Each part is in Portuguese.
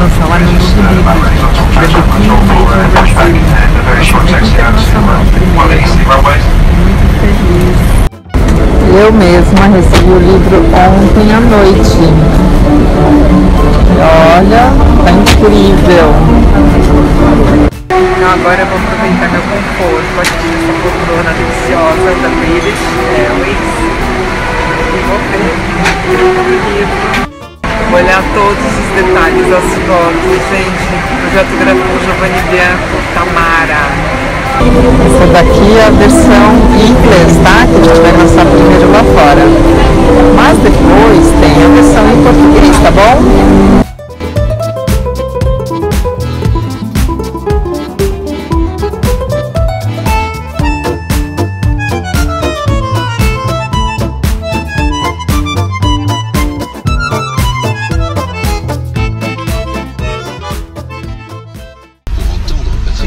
eu falar no novo livro, no Brasil. Muito feliz. Eu mesma recebi o livro ontem à noite. E olha, tá incrível. Então agora eu vou aproveitar meu conforto aqui nessa poltrona deliciosa da British Airways e vou ver o livro Olhar todos os detalhes, as fotos, gente. Projeto gráfico Giovanni Bianco, Tamara. Essa daqui é a versão em inglês, tá? Que a gente vai lançar primeiro lá fora. Mas depois tem a versão em português, tá bom?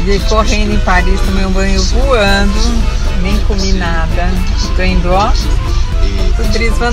Cheguei correndo em Paris, tomei um banho voando, nem comi nada. Tô indo, ó, pro Dries Van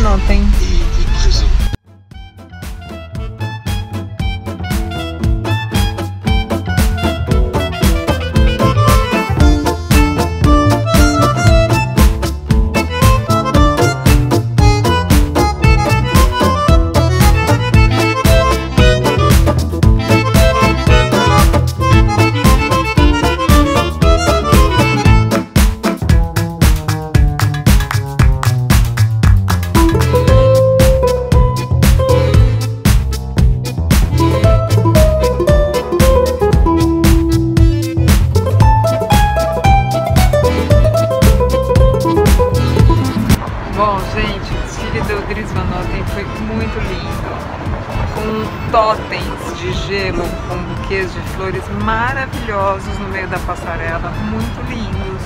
com totens de gelo, com buquês de flores maravilhosos no meio da passarela, muito lindos.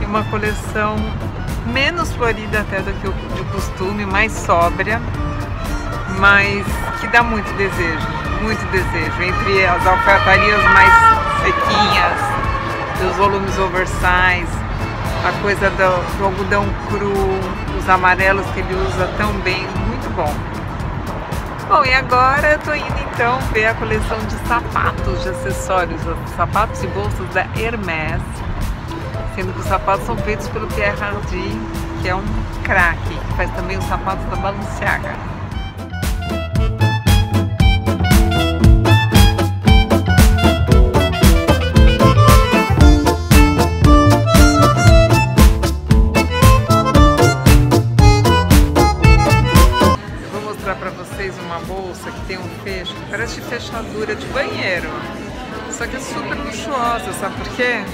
E uma coleção menos florida até do que o de costume, mais sóbria, mas que dá muito desejo, muito desejo. Entre as alfaiatarias mais sequinhas, os volumes oversize, a coisa do, do, algodão cru, os amarelos que ele usa tão bem, muito bom. Bom, e agora eu tô indo então ver a coleção de sapatos, de acessórios, sapatos e bolsas da Hermès, sendo que os sapatos são feitos pelo Pierre Hardy, que é um craque, que faz também os sapatos da Balenciaga. Bolsa que tem um fecho parece fechadura de banheiro. Só que é super luxuosa, sabe por quê?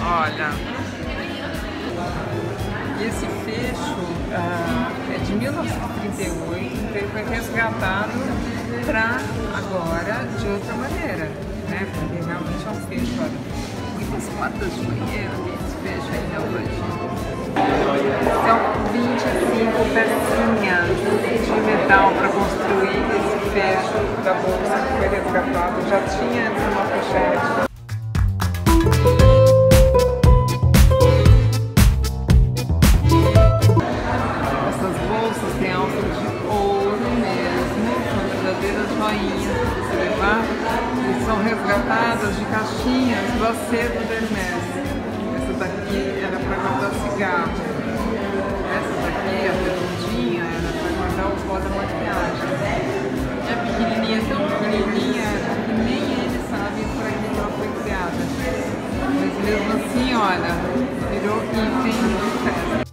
Olha. E esse fecho ah, é de 1938, então ele foi resgatado para agora de outra maneira, né? Porque realmente é um fecho, olha, muitas portas de banheiro esse fecho ainda hoje. Já tinha antes uma pochete. Essas bolsas têm alça de ouro mesmo, são verdadeiras joinhas para você levar e são resgatadas de caixinhas do acervo da Hermes. Essa daqui era para guardar cigarro. Essa daqui, a Mesmo assim, olha, virou item de festa.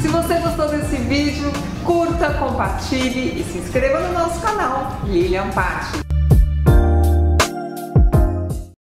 Se você gostou desse vídeo, curta, compartilhe e se inscreva no nosso canal Lilian Patti.